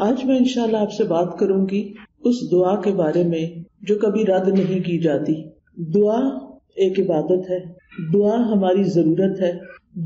आज मैं इंशाल्लाह आपसे बात करूँगी उस दुआ के बारे में जो कभी रद्द नहीं की जाती। दुआ एक इबादत है। दुआ हमारी ज़रूरत है।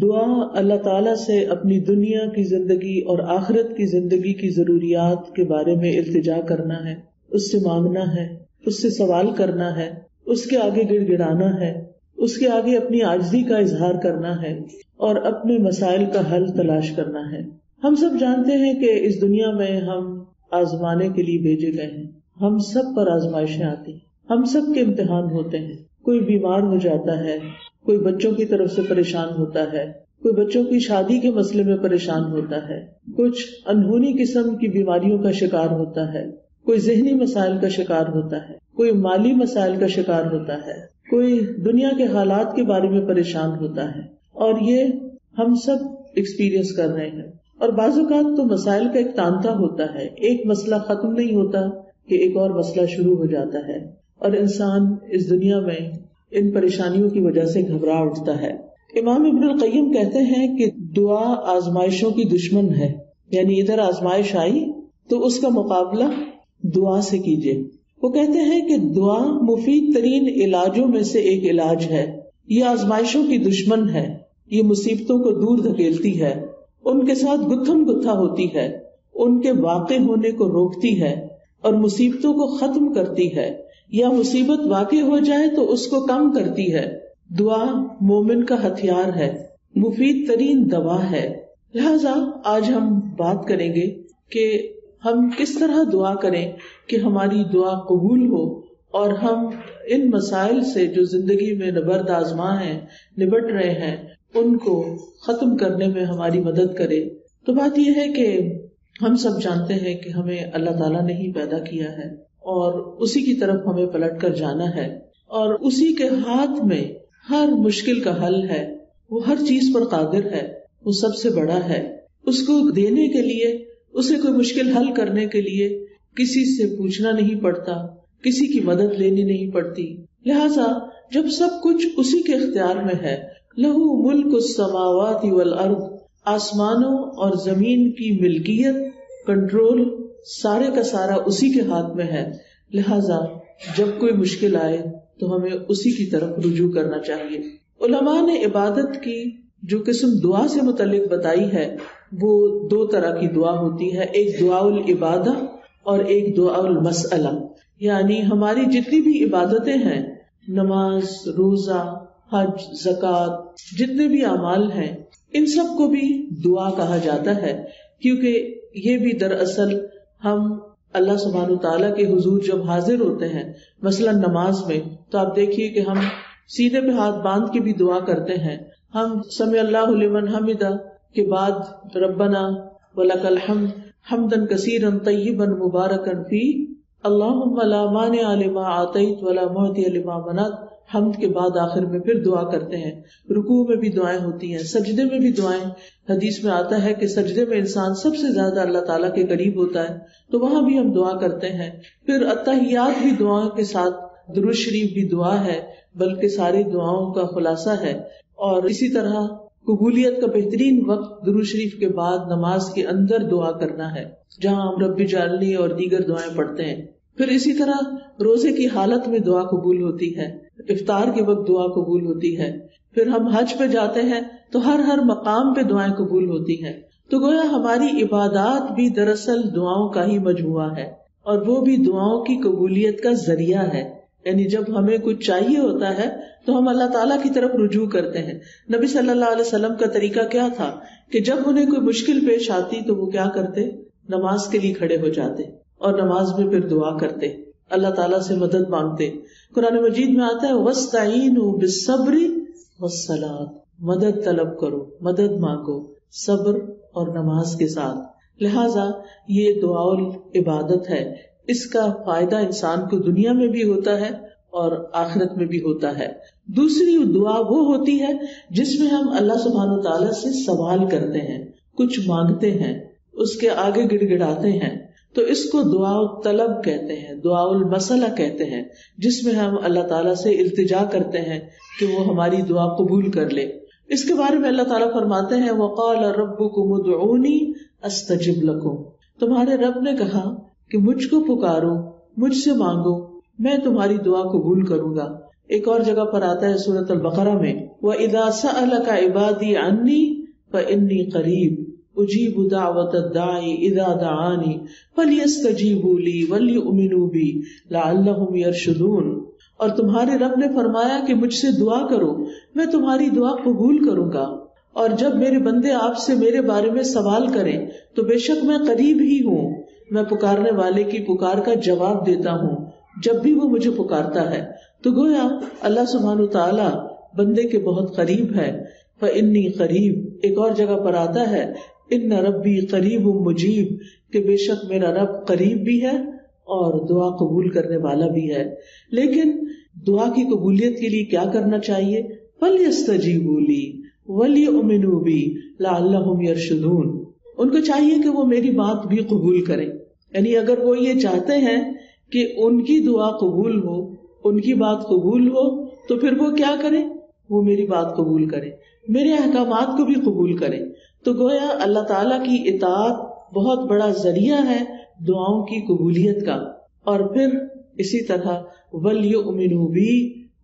दुआ अल्लाह ताला से अपनी दुनिया की ज़िंदगी और आखिरत की ज़िंदगी की जरूरियात के बारे में इल्तिजा करना है। उससे मांगना है। उससे सवाल करना है। उसके आगे गिड़गिड़ाना है। उसके आगे अपनी आजदी का इजहार करना है और अपने मसाइल का हल तलाश करना है। हम सब जानते हैं कि इस दुनिया में हम आजमाने के लिए भेजे गए हैं। हम सब पर आजमाइशें आती हैं। हम सब के इम्तिहान होते हैं। कोई बीमार हो जाता है, कोई बच्चों की तरफ़ से परेशान होता है, कोई बच्चों की शादी के मसले में परेशान होता है, कुछ अनहोनी किस्म की बीमारियों का शिकार होता है, कोई जहनी मसाइल का शिकार होता है, कोई माली मसाइल का शिकार होता है, कोई दुनिया के हालात के बारे में परेशान होता है। और ये हम सब एक्सपीरियंस कर रहे हैं। और बाजुकात तो मसाइल का एक तांता होता है। एक मसला खत्म नहीं होता कि एक और मसला शुरू हो जाता है। और इंसान इस दुनिया में इन परेशानियों की वजह से घबरा उठता है। इमाम इब्न कय्यम कहते हैं कि दुआ आजमाइशों की दुश्मन है। यानी इधर आजमाइश आई तो उसका मुकाबला दुआ से कीजिए। वो कहते हैं कि दुआ मुफीद तरीन इलाजों में से एक इलाज है। ये आजमाइशों की दुश्मन है। ये मुसीबतों को दूर धकेलती है। उनके साथ गुत्थम गुत्था होती है, उनके वाक़ होने को रोकती है और मुसीबतों को खत्म करती है। या मुसीबत वाक़ हो जाए तो उसको कम करती है। दुआ मोमिन का हथियार है, मुफीद तरीन दवा है। लिहाजा आज हम बात करेंगे कि हम किस तरह दुआ करें कि हमारी दुआ कबूल हो और हम इन मसाइल से जो ज़िंदगी में नबर्द आजमा है निबट रहे हैं उनको खत्म करने में हमारी मदद करे। तो बात यह है कि हम सब जानते हैं कि हमें अल्लाह ताला ने ही पैदा किया है और उसी की तरफ़ हमें पलट कर जाना है और उसी के हाथ में हर मुश्किल का हल है। वो हर चीज़ पर कादिर है। वो सबसे बड़ा है। उसको देने के लिए, उसे कोई मुश्किल हल करने के लिए किसी से पूछना नहीं पड़ता, किसी की मदद लेनी नहीं पड़ती। लिहाजा जब सब कुछ उसी के इख्तियार में है लहू मुल्क समावात वल अर्द, आसमानों और ज़मीन की मिल्कियत, कंट्रोल, सारे का सारा उसी के हाथ में है। लिहाजा, जब कोई मुश्किल आए तो हमें उसी की तरफ़ रुजू करना चाहिए। उलमा ने इबादत की, जो किस्म दुआ से मुतलिक बताई है, वो दो तरह की दुआ होती है, एक दुआउल इबादा और एक दुआउल मसला यानी, हमारी जितनी भी इबादतें हैं, नमाज़, रोजा हज, जक़ात, जितने भी अमाल हैं, इन सबको भी दुआ कहा जाता है, क्योंकि ये भी दरअसल हम अल्लाह सुबहान तला के हुजूर जब हाजिर होते हैं, मसलन नमाज़ में तो आप देखिए कि हम सीधे पे हाथ बाँध के भी दुआ करते हैं, हम समय अल्लाह हमिदा, के बाद रब्बना, वलकल हम हमदन कसीरन तय्यबन मुबारकन फ़ी अल्लाह आतईत वला मोहती मनात हम के बाद आखिर में फिर दुआ करते हैं। रुकू में भी दुआएँ होती हैं, सजदे में भी दुआएँ। हदीस में आता है कि सजदे में इंसान सबसे ज़्यादा अल्लाह ताला के करीब होता है तो वहाँ भी हम दुआ करते हैं। फिर अतहियात भी दुआओं के साथ दुरुज शरीफ भी दुआ है, बल्कि सारी दुआओं का खुलासा है। और इसी तरह कबूलियत का बेहतरीन वक्त दुरू शरीफ के बाद नमाज़ के अंदर दुआ करना है, जहाँ हम रब्बी जालनी और दीगर दुआएँ पढ़ते हैं। फिर इसी तरह रोज़े की हालत में दुआ कबूल होती है। इफ्तार के वक्त दुआ कबूल होती है। फिर हम हज पे जाते हैं तो हर हर मकाम पे दुआएँ कबूल होती हैं। तो गोया हमारी इबादत भी दरअसल दुआओं का ही मजमुआ है, और वो भी दुआओं की कबूलियत का ज़रिया है। यानी जब हमें कुछ चाहिए होता है तो हम अल्लाह ताला की तरफ़ रुजू करते हैं। नबी सल्लल्लाहु अलैहि वसल्लम का तरीका क्या था कि जब उन्हें कोई मुश्किल पेश आती तो वो क्या करते? नमाज़ के लिए खड़े हो जाते, और नमाज़ में फिर दुआ करते। अल्लाह ताला से मदद मांगते। कुरान मजीद में आता है वस्ताइन बिसब्री वसलात मदद तलब करो, मदद मांगो, सब्र और नमाज़ के साथ। लिहाजा ये दुआल इबादत है। इसका फ़ायदा इंसान को दुनिया में भी होता है और आखिरत में भी होता है। दूसरी दुआ वो होती है जिसमें हम अल्लाह सुबहान तला से सवाल करते हैं, कुछ मांगते हैं, उसके आगे गिड़गिड़ाते हैं। तो इसको दुआ तलब कहते हैं, दुआउल मसला कहते हैं, जिसमें हम अल्लाह ताला से इल्तिजा करते हैं कि वो हमारी दुआ कबूल कर ले। इसके बारे में अल्लाह ताला फरमाते हैं, वक़ाल उदऊनी अस्तजिब लकुम। तुम्हारे रब ने कहा कि मुझको पुकारो, मुझसे मांगो, मैं तुम्हारी दुआ कबूल करूँगा। एक और जगह पर आता है सूरत अल बकरा में वह इदासा का इबादी अन्नी व इन्नी करीब। उजीब दावत दाई इदा दानी फलियस्तजीबू ली वलियुमिनु बी यरशुदून। और तुम्हारे रब ने फरमाया कि मुझसे दुआ करो, मैं तुम्हारी दुआ कबूल करूँगा। और जब मेरे बंदे आपसे मेरे बारे में सवाल करें तो बेशक मैं करीब ही हूँ। मैं पुकारने वाले की पुकार का जवाब देता हूँ, जब भी वो मुझे पुकारता है। तो गोया, अल्लाह सुबहान तआला बंदे के बहुत करीब है। फ इन्नी करीब, एक और जगह पर आता है इन रबी करीब मुजीब के बेशक मेरा रब करीब भी है और दुआ कबूल करने वाला भी है। लेकिन दुआ की कबूलियत के लिए क्या करना चाहिए? बोली वली उमिनूबी यरशुदून उनको चाहिए कि वो मेरी बात भी कबूल करें। यानी अगर वो ये चाहते हैं कि उनकी दुआ कबूल हो, उनकी बात कबूल हो तो फिर वो क्या करें? वो मेरी बात कबूल करें। मेरे अहकाम को भी कबूल करें। तो गोया अल्लाह ताला की इतात बहुत बड़ा ज़रिया है दुआओं की कबूलियत का। और फिर इसी तरह वलियो भी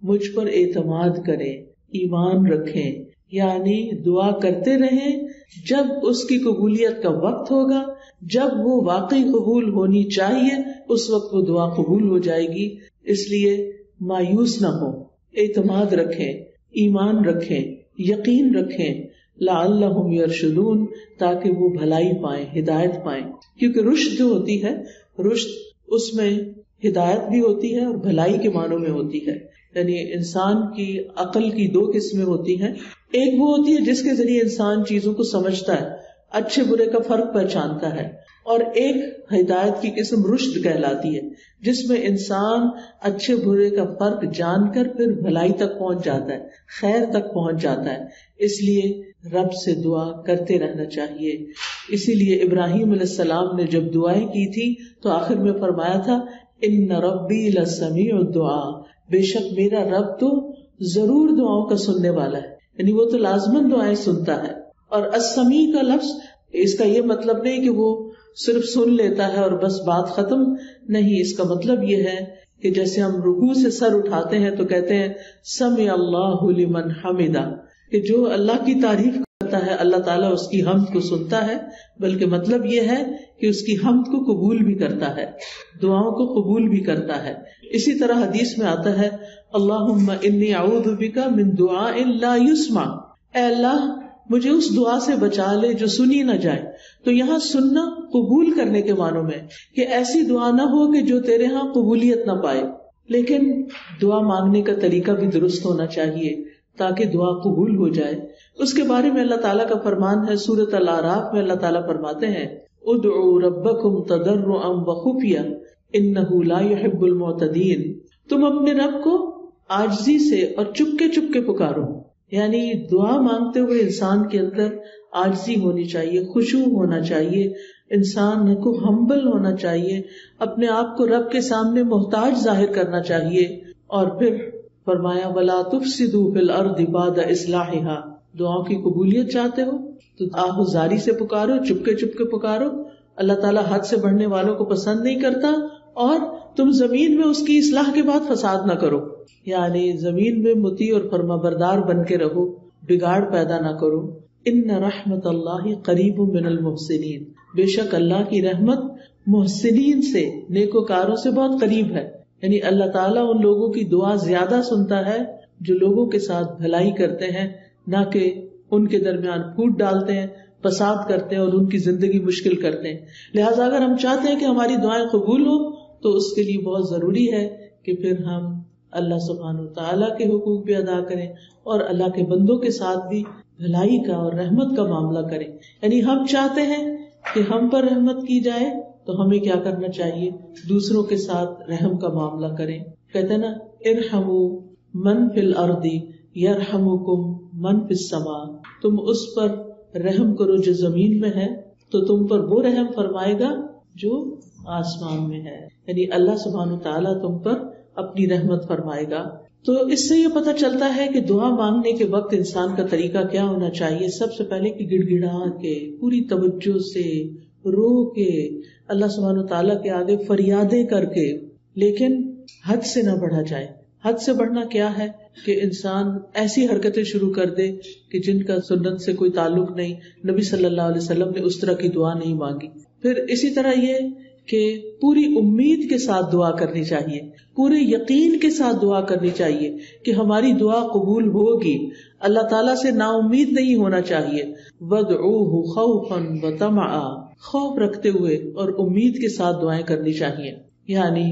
मुझ पर एतमाद करें, ईमान रखें, यानी दुआ करते रहें, जब उसकी कबूलियत का वक्त होगा, जब वो वाकई कबूल होनी चाहिए, उस वक्त वो दुआ कबूल हो जाएगी। इसलिए मायूस न हो, एतमाद रखें, ईमान रखें, यकीन रखें लाल्लहुम यरशुदून, ताकि वो भलाई पाए, हिदायत पाए। क्योंकि रुश्त जो होती है रुश्त उसमें हिदायत भी होती है और भलाई के मानों में होती है। यानी इंसान की अकल की दो किस्में होती हैं। एक वो होती है जिसके ज़रिए इंसान चीज़ों को समझता है, अच्छे बुरे का फ़र्क पहचानता है। और एक हिदायत की किस्म रुश्द कहलाती है, जिसमें इंसान अच्छे बुरे का फ़र्क जानकर फिर भलाई तक पहुँच जाता है, खैर तक पहुँच जाता है। इसलिए रब से दुआ करते रहना चाहिए। इसीलिए इब्राहिम सलाम ने जब दुआएँ की थी तो आखिर में फरमाया था इन रबी लसमी दुआ। बेशक मेरा रब तो ज़रूर दुआओं का सुनने वाला है। यानी वो तो लाजमन दुआएँ सुनता है। और असमी का लफ्ज, इसका ये मतलब नहीं कि वो सिर्फ़ सुन लेता है और बस बात खत्म नहीं। इसका मतलब ये है कि जैसे हम रुकू से सर उठाते हैं तो कहते हैं, सम अल्लाह हमिदा। कि जो अल्लाह की तारीफ़ करता है, अल्लाह ताला उसकी हमद को सुनता है, बल्कि मतलब ये है कि उसकी हमद को कबूल भी करता है, दुआओं को कबूल भी करता है। इसी तरह हदीस में आता है अल्लाह अल्लाह, मुझे उस दुआ से बचा ले जो सुनी ना जाए। तो यहाँ सुनना कबूल करने के मानों में कि ऐसी दुआ ना हो कि जो तेरे यहाँ कबूलियत ना पाए। लेकिन दुआ मांगने का तरीका भी दुरुस्त होना चाहिए। ताकि दुआ कबूल हो जाए। उसके बारे में अल्लाह ताला का फरमान है, सूरत अल आराफ में अल्लाह ताला फरमाते हैं उदू रब्बकुम तदर्रुअम व खुफिया, इन्नहु ला युहिब्बुल मुतदीन। तुम अपने रब को आजजी से और चुपके चुपके पुकारो। यानी दुआ मांगते हुए इंसान के अंदर आजजी होनी चाहिए खुशू होना चाहिए, इंसान को हम्बल होना चाहिए, अपने आप को रब के सामने मोहताज ज़ाहिर करना चाहिए, और फिर फरमाया, वला तुफसिदू फिल अर्द बाद इसलाहा दुआओं की कबूलियत चाहते हो? तो आहुजारी से पुकारो, चुपके चुपके पुकारो। अल्लाह ताला हद से बढ़ने वालों को पसंद नहीं करता और तुम ज़मीन में उसकी इसलाह के बाद फसाद न करो। यानी ज़मीन में मुती और फर्माबरदार बन के रहो, बिगाड़ पैदा ना करो। इन रहमत अल्लाह करीब मिनल मोहसिन बेशक अल्लाह की रहमत मोहसिन से, नेकोकारों से बहुत करीब है। यानी अल्लाह ताला उन लोगों की दुआ ज़्यादा सुनता है, जो लोगों के साथ भलाई करते हैं, ना कि उनके दरमियान फूट डालते हैं, फसाद करते हैं और उनकी ज़िंदगी मुश्किल करते हैं। लिहाजा अगर हम चाहते हैं कि हमारी दुआएँ कबूल हो तो उसके लिए बहुत ज़रूरी है कि फिर हम अल्लाह सुबहान तला के हुकूक भी अदा करें और अल्लाह के बंदों के साथ भी भलाई का और रहमत का मामला करें। यानी हम चाहते हैं कि हम पर रहमत की जाए तो हमें क्या करना चाहिए? दूसरों के साथ रहम का मामला करें। कहते ना, इरहमू मन फिल अर्दी, यरहमुकुम मन फिल समा। तुम उस पर रहम करो जो ज़मीन में है तो तुम पर वो रहम फरमाएगा जो आसमान में है। यानी अल्लाह सुबहान तला तुम पर अपनी रहमत फरमाएगा। तो इससे ये पता चलता है कि दुआ मांगने के वक्त इंसान का तरीका क्या होना चाहिए? सबसे पहले कि गिड़गिड़ा के, पूरी तवज्जो से, रो के अल्लाह सुबहान ताला के आगे फरियादे करके, लेकिन हद से ना बढ़ा जाए। हद से बढ़ना क्या है? कि इंसान ऐसी हरकतें शुरू कर दे कि जिनका सुन्नत से कोई ताल्लुक नहीं। नबी सल्लल्लाहु अलैहि वसल्लम ने उस तरह की दुआ नहीं मांगी। फिर इसी तरह ये कि पूरी उम्मीद के साथ दुआ करनी चाहिए। पूरे यकीन के साथ दुआ करनी चाहिए कि हमारी दुआ कबूल होगी। अल्लाह ताला से नाउमीद नहीं होना चाहिए। खौफन व तमा खौफ रखते हुए और उम्मीद के साथ दुआएँ करनी चाहिए। यानी,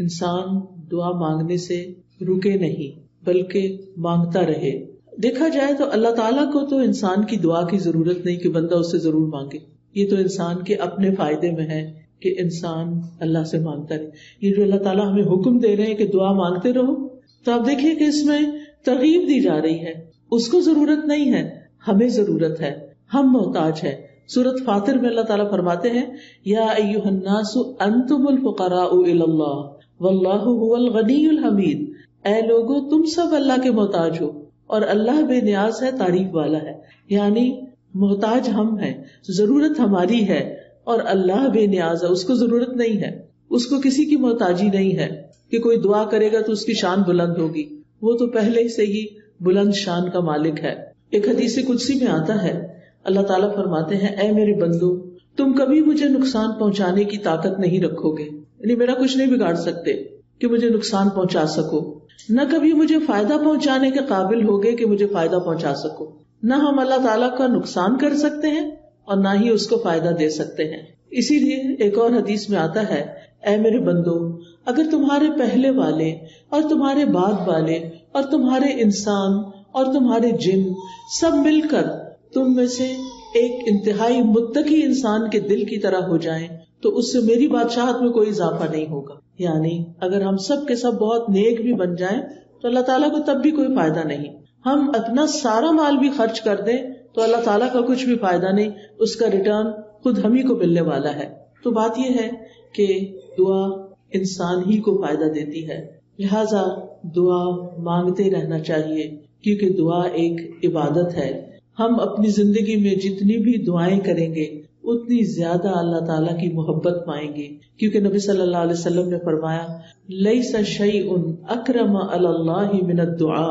इंसान दुआ मांगने से रुके नहीं, बल्कि माँगता रहे। देखा जाए तो अल्लाह ताला को तो इंसान की दुआ की ज़रूरत नहीं कि बंदा उससे ज़रूर मांगे। ये तो इंसान के अपने फ़ायदे में है कि इंसान अल्लाह से माँगता रहे। ये जो अल्लाह ताला हमें हुक्म दे रहे हैं कि दुआ मांगते रहो तो आप देखिए कि इसमें तरगीब दी जा रही है। उसको ज़रूरत नहीं है, हमें ज़रूरत है, हम मोहताज है। सूरत फातिर में अल्लाह ताला फरमाते हैं, या अयुहन्नासु अंतुमुल फुकराउ इल्लल्लाह वल्लाहु हुवल गनीयुल हमीद। ए लोगो, तुम सब अल्लाह के मोहताज हो, और अल्लाह बेनियाज है, तारीफ़ वाला है। यानी, मोहताज हम हैं, ज़रूरत हमारी है, और अल्लाह बेनियाज है, उसको ज़रूरत नहीं है। उसको किसी की मोहताजी नहीं है, कि कोई दुआ करेगा तो उसकी शान बुलंद होगी। वो तो पहले से ही बुलंद शान का मालिक है। एक हदीस कुदसी में आता है अल्लाह ताला फरमाते हैं ए मेरे बंदो, तुम कभी मुझे नुकसान पहुँचाने की ताकत नहीं रखोगे। यानी मेरा कुछ नहीं बिगाड़ सकते कि मुझे नुकसान पहुँचा सको। न कभी मुझे फ़ायदा पहुँचाने के काबिल होगे कि मुझे फ़ायदा पहुँचा सको। न हम अल्लाह ताला का नुकसान कर सकते हैं और ना ही उसको फ़ायदा दे सकते हैं। इसीलिए एक और हदीस में आता है, ऐ मेरे बंदो, अगर तुम्हारे पहले वाले और तुम्हारे बाद वाले और तुम्हारे इंसान और तुम्हारे जिन सब मिलकर तुम में से एक इंतहाई मुत्तकी इंसान के दिल की तरह हो जाएँ तो उससे मेरी बादशाहत में कोई इजाफा नहीं होगा। यानी, अगर हम सब के सब बहुत नेक भी बन जाएँ तो अल्लाह ताला को तब भी कोई फ़ायदा नहीं। हम अपना सारा माल भी खर्च कर दें तो अल्लाह ताला का कुछ भी फ़ायदा नहीं, उसका रिटर्न खुद हम ही को मिलने वाला है। तो बात यह है कि दुआ इंसान ही को फ़ायदा देती है। लिहाजा दुआ मांगते रहना चाहिए, क्योंकि दुआ एक इबादत है। हम अपनी ज़िंदगी में जितनी भी दुआएँ करेंगे, उतनी ज़्यादा अल्लाह ताला की मोहब्बत पाएँगे। क्योंकि नबी सल्लल्लाहु अलैहि वसल्लम ने फरमाया लई सही उन अक्रम मिनत दुआ।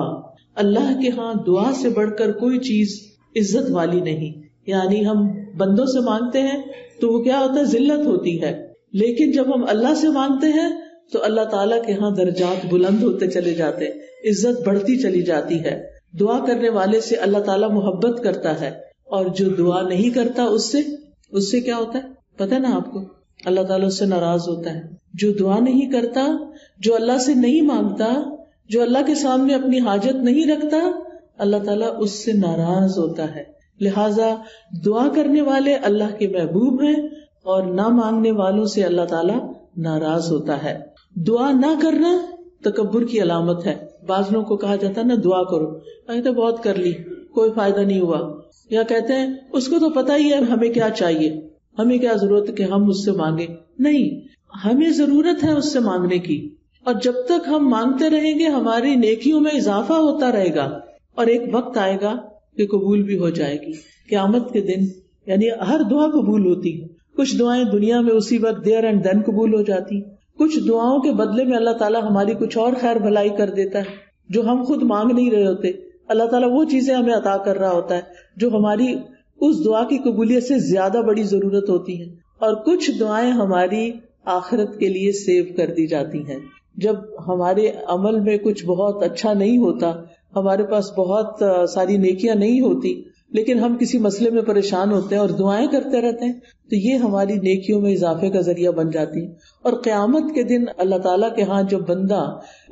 अल्लाह के यहाँ दुआ से बढ़कर कोई चीज़ इज़्ज़त वाली नहीं। यानी हम बंदों से मांगते हैं तो वो क्या होता है? जिल्लत होती है। लेकिन जब हम अल्लाह से मांगते हैं तो अल्लाह ताला के यहाँ दर्जात बुलंद होते चले जाते हैं, इज़्ज़त बढ़ती चली जाती है। दुआ करने वाले से अल्लाह ताला मोहब्बत करता है और जो दुआ नहीं करता उससे उससे क्या होता है? पता है ना आपको? अल्लाह ताला उससे नाराज़ होता है। जो दुआ नहीं करता, जो अल्लाह से नहीं माँगता, जो अल्लाह के सामने अपनी हाजत नहीं रखता, अल्लाह ताला उससे नाराज़ होता है। लिहाजा दुआ करने वाले अल्लाह के महबूब हैं और ना मांगने वालों से अल्लाह ताला नाराज़ होता है। दुआ ना करना तकबर की अलामत है। बाज को कहा जाता है, ना, दुआ करो। मैंने तो बहुत कर ली, कोई फ़ायदा नहीं हुआ। या कहते हैं, उसको तो पता ही है हमें क्या चाहिए? हमें क्या ज़रूरत है कि हम उससे मांगे? नहीं, हमें ज़रूरत है उससे मांगने की। और जब तक हम मांगते रहेंगे, हमारी नेकियों में इजाफा होता रहेगा और एक वक्त आएगा कि कबूल भी हो जाएगी। क्यामत के दिन, यानी हर दुआ कबूल होती है। कुछ दुआएँ दुनिया में उसी वक्त देर एंड देन कबूल हो जाती। कुछ दुआओं के बदले में अल्लाह ताला हमारी कुछ और खैर भलाई कर देता है, जो हम खुद मांग नहीं रहे होते। अल्लाह ताला वो चीज़ें हमें अता कर रहा होता है, जो हमारी उस दुआ की कबूलियत से ज़्यादा बड़ी ज़रूरत होती है। और कुछ दुआएँ हमारी आखिरत के लिए सेव कर दी जाती हैं। जब हमारे अमल में कुछ बहुत अच्छा नहीं होता, हमारे पास बहुत सारी नेकियाँ नहीं होती लेकिन हम किसी मसले में परेशान होते हैं और दुआएँ करते रहते हैं तो ये हमारी नेकियों में इजाफे का ज़रिया बन जाती है। और क्यामत के दिन अल्लाह ताला के हाथ जो बंदा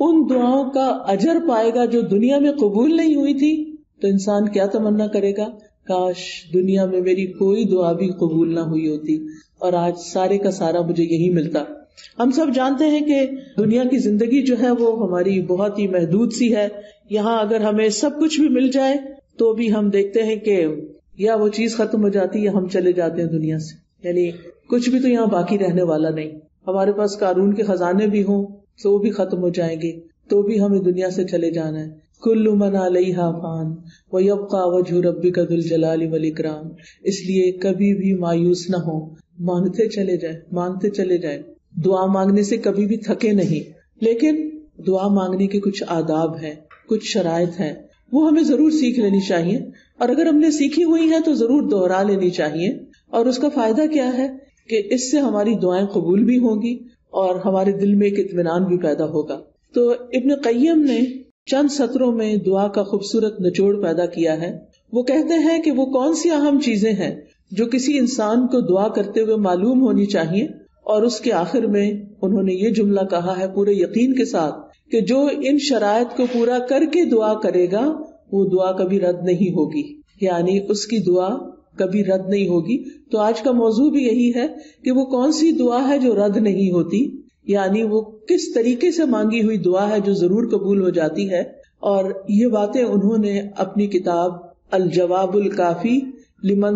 उन दुआओं का अजर पाएगा जो दुनिया में कबूल नहीं हुई थी तो इंसान क्या तमन्ना करेगा? काश दुनिया में मेरी कोई दुआ भी कबूल ना हुई होती और आज सारे का सारा मुझे यही मिलता। हम सब जानते हैं कि दुनिया की ज़िंदगी जो है वो हमारी बहुत ही महदूद सी है। यहाँ अगर हमें सब कुछ भी मिल जाए तो भी हम देखते हैं कि या वो चीज़ खत्म हो जाती है हम चले जाते हैं दुनिया से। यानी कुछ भी तो यहाँ बाकी रहने वाला नहीं। हमारे पास कानून के खजाने भी हों तो वो भी खत्म हो जाएँगे। तो भी हमें दुनिया से चले जाना है। कुल्लु मन अलैहा फान व यबका वजह रब्बी कदुल जलाली वल इकराम। इसलिए कभी भी मायूस न हो। मांगते चले जाए, मांगते चले जाए। दुआ मांगने से कभी भी थके नहीं। लेकिन दुआ मांगने के कुछ आदाब हैं, कुछ शराय हैं। वो हमें ज़रूर सीख लेनी चाहिए। और अगर हमने सीखी हुई है तो ज़रूर दोहरा लेनी चाहिए। और उसका फ़ायदा क्या है कि इससे हमारी दुआएँ कबूल भी होंगी और हमारे दिल में एक इतमान भी पैदा होगा। तो इबन कय्यम ने चंद सत्रों में दुआ का खूबसूरत निचोड़ पैदा किया है। वो कहते हैं कि वो कौन सी अहम चीज़ें हैं जो किसी इंसान को दुआ करते हुए मालूम होनी चाहिए और उसके आखिर में उन्होंने ये जुमला कहा है पूरे यकीन के साथ कि जो इन शरात को पूरा करके दुआ करेगा, वो दुआ कभी रद्द नहीं होगी। यानी उसकी दुआ कभी रद्द नहीं होगी। तो आज का मौजू भी यही है कि वो कौन सी दुआ है जो रद्द नहीं होती? यानी वो किस तरीके से मांगी हुई दुआ है जो ज़रूर कबूल हो जाती है? और ये बातें उन्होंने अपनी किताब अल जवाबुल काफ़ी लिमन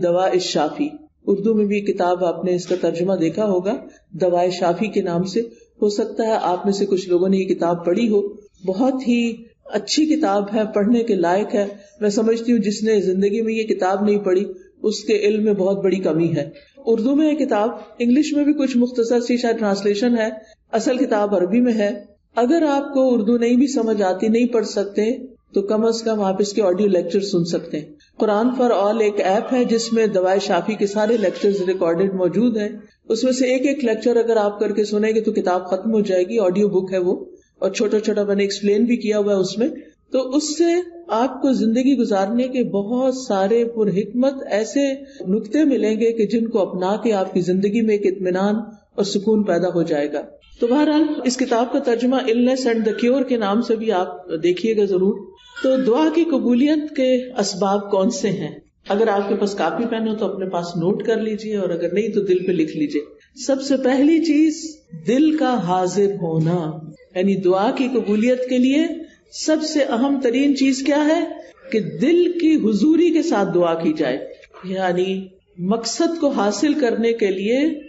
दवा शाफी उर्दू में भी किताब आपने इसका तर्जुमा देखा होगा। दवाए शाफी के नाम से। हो सकता है आप में से कुछ लोगों ने ये किताब पढ़ी हो। बहुत ही अच्छी किताब है, पढ़ने के लायक है। मैं समझती हूँ जिसने ज़िंदगी में ये किताब नहीं पढ़ी, उसके इल्म में बहुत बड़ी कमी है। उर्दू में ये किताब, इंग्लिश में भी कुछ मुख्तसर सी शायद ट्रांसलेशन है। असल किताब अरबी में है। अगर आपको उर्दू नहीं भी समझ आती, नहीं पढ़ सकते तो कम अज कम आप इसके ऑडियो लेक्चर सुन सकते हैं। कुरान फॉर ऑल एक ऐप है जिसमें दवाई शाफी के सारे लेक्चर्स रिकॉर्डेड मौजूद हैं। उसमें से एक एक लेक्चर अगर आप करके सुनेंगे तो किताब खत्म हो जाएगी ऑडियो बुक है वो, और छोटा छोटा मैंने एक्सप्लेन भी किया हुआ है उसमें। तो उससे आपको ज़िंदगी गुजारने के बहुत सारे पुरहिकमत ऐसे नुकते मिलेंगे कि जिनको अपना के आपकी ज़िंदगी में एक इतमान और सुकून पैदा हो जाएगा। तो बहरहाल, इस किताब का तर्जुमा इलनेस एंड द क्योर के नाम से भी आप देखिएगा ज़रूर। तो दुआ की कबूलियत के असबाब कौन से हैं? अगर आपके पास कापी पेन हो तो अपने पास नोट कर लीजिए, और अगर नहीं तो दिल पे लिख लीजिए। सबसे पहली चीज़, दिल का हाजिर होना। यानी दुआ की कबूलियत के लिए सबसे अहम तरीन चीज़ क्या है? कि दिल की हुजूरी के साथ दुआ की जाए। यानी मकसद को हासिल करने के लिए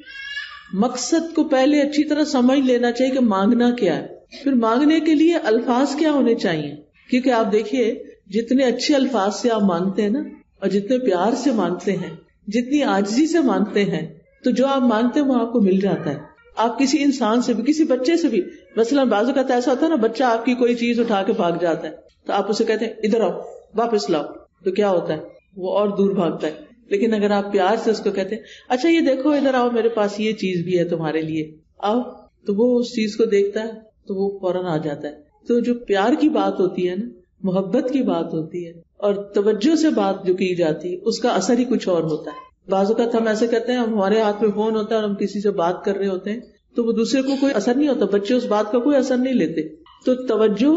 मकसद को पहले अच्छी तरह समझ लेना चाहिए कि मांगना क्या है। फिर मांगने के लिए अल्फाज क्या होने चाहिए? क्योंकि आप देखिए, जितने अच्छे अल्फाज से आप मांगते हैं ना, और जितने प्यार से मांगते हैं, जितनी आजजी से मांगते हैं तो जो आप मांगते हैं वो आपको मिल जाता है। आप किसी इंसान से भी, किसी बच्चे से भी, मसलन बाजू का ऐसा होता है ना, बच्चा आपकी कोई चीज़ उठा के भाग जाता है तो आप उसे कहते हैं, इधर आओ, वापस लाओ। तो क्या होता है? वो और दूर भागता है। लेकिन अगर आप प्यार से उसको कहते हैं अच्छा ये देखो, इधर आओ, मेरे पास ये चीज़ भी है तुम्हारे लिए। आओ तो वो उस चीज़ को देखता है तो वो फ़ौरन आ जाता है। तो जो प्यार की बात होती है ना, मोहब्बत की बात होती है, और तवज्जो से बात जो की जाती है, उसका असर ही कुछ और होता है। बाजुकात हम ऐसे कहते हैं, हमारे हाथ में फ़ोन होता है और हम किसी से बात कर रहे होते हैं तो वो दूसरे को कोई असर नहीं होता, बच्चे उस बात का कोई असर नहीं लेते। तो तवज्जो,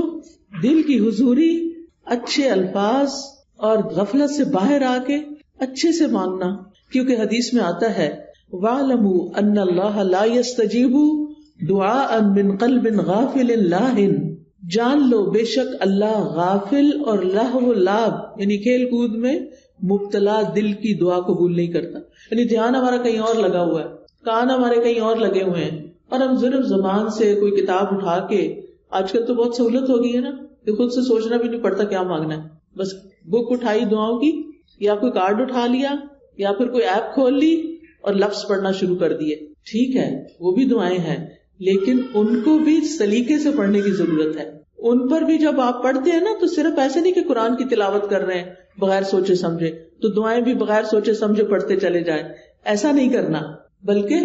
दिल की हुजूरी, अच्छे अल्फाज और गफलत से बाहर आके अच्छे से मांगना क्योंकि हदीस में आता है, वालमू अल्लाह ला यस्तजीबु दुआ मिन कल्बिन गाफिल लाहिन. जान लो, बेशक अल्लाह गाफिल और लाभ लाभ यानी खेल कूद में मुबतला दिल की दुआ कबूल नहीं करता। यानी ध्यान हमारा कहीं और लगा हुआ है, कान हमारे कहीं और लगे हुए हैं, और हम सिर्फ़ जबान से कोई किताब उठा के, आजकल तो बहुत सहूलत हो गई है ना, कि खुद से सोचना भी नहीं पड़ता क्या मांगना है। बस बुक उठाई दुआओं की या कोई कार्ड उठा लिया, या फिर कोई ऐप खोल ली और लफ्ज पढ़ना शुरू कर दिए। ठीक है, वो भी दुआएँ हैं, लेकिन उनको भी सलीके से पढ़ने की ज़रूरत है। उन पर भी जब आप पढ़ते हैं ना तो सिर्फ़ ऐसे नहीं कि कुरान की तिलावत कर रहे हैं, बगैर सोचे समझे तो दुआएँ भी बगैर सोचे समझे पढ़ते चले जाए। ऐसा नहीं करना, बल्कि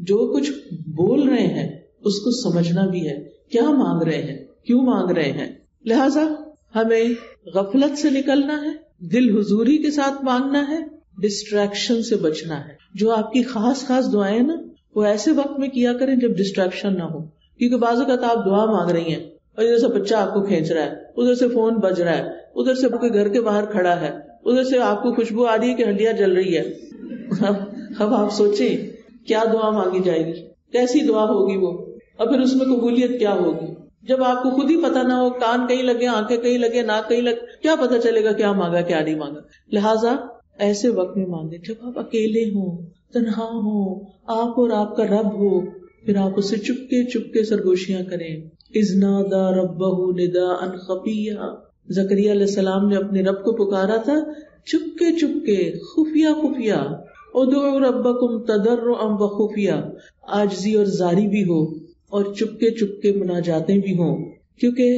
जो कुछ बोल रहे हैं, उसको समझना भी है। क्या मांग रहे हैं? क्यों मांग रहे हैं? लिहाजा हमें गफलत से निकलना है दिल हुजूरी के साथ मांगना है डिस्ट्रैक्शन से बचना है। जो आपकी खास खास दुआएँ ना, वो ऐसे वक्त में किया करें जब डिस्ट्रैक्शन ना हो। क्योंकि बाजू का आप दुआ मांग रही हैं, और इधर से बच्चा आपको खींच रहा है, उधर से फ़ोन बज रहा है, उधर से कोई घर के बाहर खड़ा है, उधर से आपको खुशबू आ रही है कि हड्डियाँ जल रही है। अब आप सोचे, क्या दुआ मांगी जाएगी? कैसी दुआ होगी वो? और फिर उसमें कबूलियत क्या होगी? जब आपको खुद ही पता ना हो, कान कहीं लगे, आँखें कहीं लगे, नाक कहीं लगे, क्या पता चलेगा क्या मांगा, क्या नहीं मांगा। लिहाजा, ऐसे वक्त में मांगे, जब आप अकेले हो, तनहा हो, आप और आपका रब हो, फिर आप उसे चुपके चुपके सरगोशियाँ करें। इजनादा रब्बहू निदा अन खफिया। जकरिया सलाम ने अपने रब को पुकारा था, चुपके चुपके, खुफिया खुफिया। उदो रब्बकुम तदर्र अम खुफिया। आजजी और जारी भी हो और चुपके चुपके मुनाजातें भी हों, क्योंकि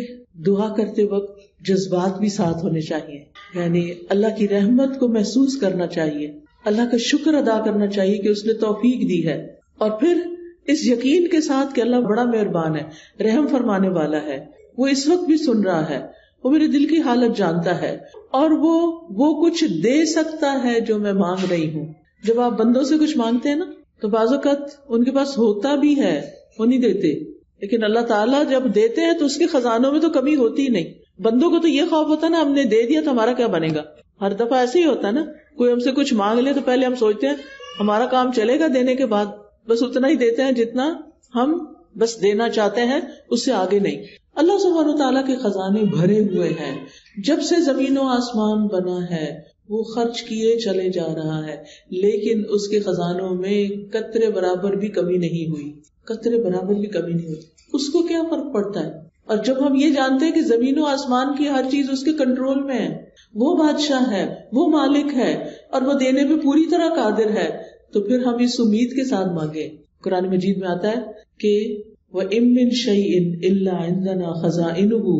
दुआ करते वक्त जज्बात भी साथ होने चाहिए। यानी अल्लाह की रहमत को महसूस करना चाहिए, अल्लाह का शुक्र अदा करना चाहिए कि उसने तौफीक दी है। और फिर इस यकीन के साथ कि अल्लाह बड़ा मेहरबान है, रहम फरमाने वाला है, वो इस वक्त भी सुन रहा है, वो मेरे दिल की हालत जानता है, और वो वो कुछ दे सकता है जो मैं मांग रही हूँ। जब आप बंदों से कुछ मांगते हैं ना तो बाजुकत उनके पास होता भी है वो नहीं देते। लेकिन अल्लाह ताला जब देते हैं तो उसके खजानों में तो कमी होती ही नहीं। बंदों को तो ये खौफ होता ना, हमने दे दिया तो हमारा क्या बनेगा? हर दफ़ा ऐसे ही होता ना, कोई हमसे कुछ मांग ले तो पहले हम सोचते हैं, हमारा काम चलेगा देने के बाद। बस उतना ही देते हैं जितना हम बस देना चाहते हैं, उससे आगे नहीं। अल्लाह सुबहान तला के खजाने भरे हुए हैं। जब से ज़मीन आसमान बना है, वो खर्च किए चले जा रहा है, लेकिन उसके खजानों में कतरे बराबर भी कमी नहीं हुई। कतरे बराबर भी कमी नहीं हुई उसको क्या फ़र्क पड़ता है? और जब हम ये जानते हैं कि ज़मीन आसमान की हर चीज़ उसके कंट्रोल में है, वो बादशाह है, वो मालिक है, और वो देने में पूरी तरह कादिर है तो फिर हम इस उम्मीद के साथ मांगे कुरान मजीद में आता है कि वह इमिन शईन खजा इनहू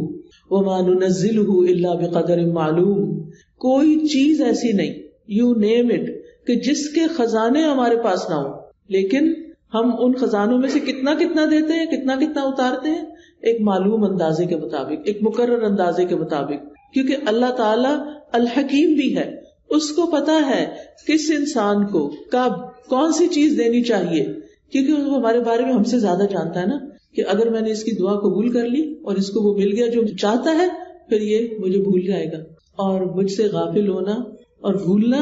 व मानुजिलहू इल्ला बेकदर मालूम। कोई चीज़ ऐसी नहीं यू नेम इट कि जिसके खजाने हमारे पास ना हो। लेकिन हम उन खजानों में से कितना कितना देते हैं, कितना कितना उतारते हैं? एक मालूम अंदाजे के मुताबिक, एक मुकर्र अंदाजे के मुताबिक, क्योंकि अल्लाह ताला अल हकीम भी है। उसको पता है किस इंसान को कब कौन सी चीज़ देनी चाहिए, क्योंकि वो हमारे बारे में हमसे ज़्यादा जानता है ना, कि अगर मैंने इसकी दुआ कबूल कर ली और इसको वो मिल गया जो चाहता है, फिर ये मुझे भूल जाएगा। और मुझसे गाफिल होना और भूलना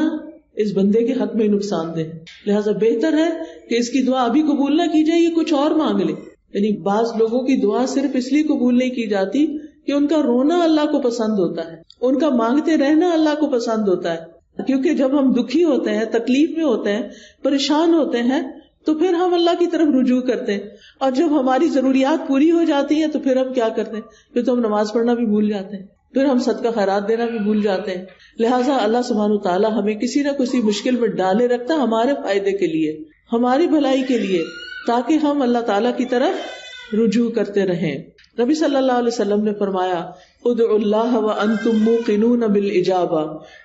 इस बंदे के हक में नुकसान दे। लिहाजा बेहतर है कि इसकी दुआ अभी कबूल ना की जाए, ये कुछ और मांग ले। यानी बाज लोगों की दुआ सिर्फ़ इसलिए कबूल नहीं की जाती कि उनका रोना अल्लाह को पसंद होता है। उनका मांगते रहना अल्लाह को पसंद होता है। क्योंकि जब हम दुखी होते हैं, तकलीफ़ में होते हैं, परेशान होते हैं तो फिर हम अल्लाह की तरफ़ रुजू करते हैं। और जब हमारी जरूरियात पूरी हो जाती है तो फिर हम क्या करते हैं? फिर तो हम नमाज़ पढ़ना भी भूल जाते हैं। फिर हम सदका खैरात देना भी भूल जाते हैं। लिहाजा अल्लाह सुबहान तला हमें किसी न किसी मुश्किल में डाले रखता हमारे फ़ायदे के लिए, हमारी भलाई के लिए, ताकि हम अल्लाह ताला की तरफ़ रुजू करते रहें। नबी वसल्लम ने फरमाया उदुल्लाह व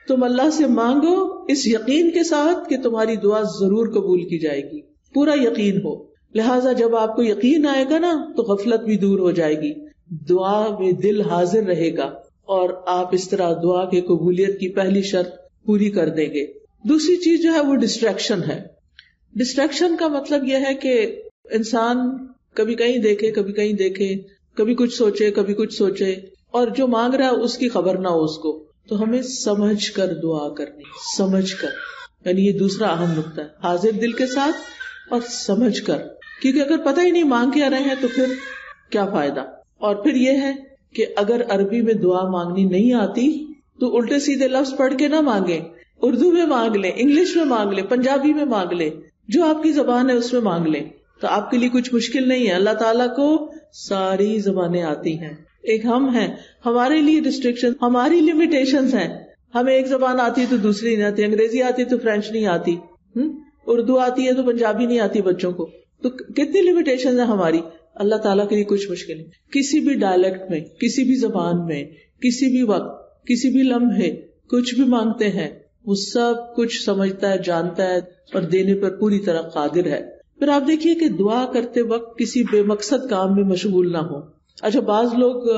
तुम अल्लाह से मांगो इस यकीन के साथ कि तुम्हारी दुआ ज़रूर कबूल की जाएगी। पूरा यकीन हो। लिहाजा जब आपको यकीन आएगा ना तो गफलत भी दूर हो जाएगी। दुआ में दिल हाजिर रहेगा। और आप इस तरह दुआ के कबूलियत की पहली शर्त पूरी कर देंगे। दूसरी चीज़ जो है वो डिस्ट्रैक्शन है। डिस्ट्रैक्शन का मतलब यह है कि इंसान कभी कहीं देखे, कभी कहीं देखे, कभी कुछ सोचे, कभी कुछ सोचे, और जो मांग रहा है उसकी खबर ना हो उसको। तो हमें समझ कर दुआ करनी, समझ कर। यानी ये दूसरा अहम नुकता है। हाजिर दिल के साथ और समझ कर। क्योंकि अगर पता ही नहीं मांग के आ रहे हैं तो फिर क्या फ़ायदा? और फिर यह है कि अगर अरबी में दुआ मांगनी नहीं आती तो उल्टे सीधे लफ्ज पढ़ के ना मांगे। उर्दू में मांग ले, इंग्लिश में मांग ले, पंजाबी में मांग ले, जो आपकी जबान है उसमें मांग ले। तो आपके लिए कुछ मुश्किल नहीं है। अल्लाह ताला को सारी जबानें आती हैं। एक हम हैं। हमारे लिए रिस्ट्रिक्शन हमारी लिमिटेशन हैं। हमें एक जबान आती है तो दूसरी नहीं आती, अंग्रेज़ी आती है तो फ्रेंच नहीं आती? हम्म? उर्दू आती है तो पंजाबी नहीं आती बच्चों को। तो कितनी लिमिटेशन है हमारी? अल्लाह ताला के लिए कुछ मुश्किल नहीं। किसी भी डायलेक्ट में, किसी भी जबान में, किसी भी वक्त, किसी भी लम्हे, कुछ भी मांगते हैं, वो सब कुछ समझता है, जानता है और देने पर पूरी तरह कादिर है। फिर आप देखिए कि दुआ करते वक्त किसी बेमकसद काम में मशगूल ना हो। अच्छा बाज लोग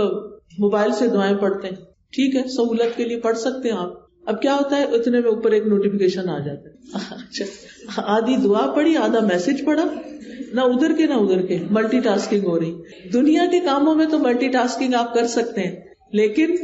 मोबाइल से दुआएँ पढ़ते हैं। ठीक है, सहूलत के लिए पढ़ सकते हैं आप। अब क्या होता है? इतने में ऊपर एक नोटिफिकेशन आ जाता है। अच्छा आधी दुआ पड़ी आधा मैसेज पड़ा ना उधर के, ना उधर के। मल्टीटास्किंग हो रही। दुनिया के कामों में तो मल्टीटास्किंग आप कर सकते हैं। लेकिन